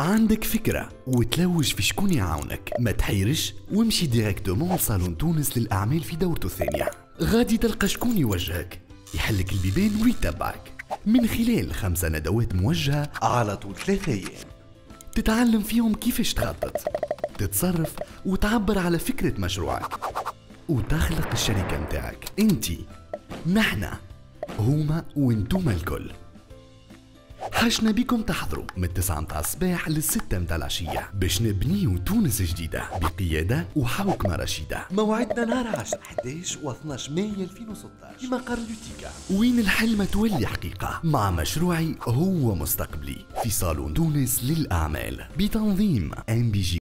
عندك فكرة وتلوج في شكون يعاونك. ما تحيرش وامشي directement لصالون تونس للأعمال في دورته الثانية. غادي تلقى شكون يوجهك. يحلك البيبان ويتبعك. من خلال خمسة ندوات موجهة على طول ثلاثة أيام. تتعلم فيهم كيفاش تخطط. تتصرف وتعبر على فكرة مشروعك. وتخلق الشركة متاعك. انتي نحنا هما وانتوما الكل. حاشتنا بكم تحضروا. من التسعة متاع الصباح للستة متاع العشية. باش نبنيو تونس جديدة. بقيادة وحوكمة رشيدة موعدنا نهار 10 11 و 12 ماي 2016 في مقر l'UTICA وين الحلم تولي حقيقة؟ مع مشروعي هو مستقبلي. في صالون تونس للأعمال. بتنظيم ام بي جي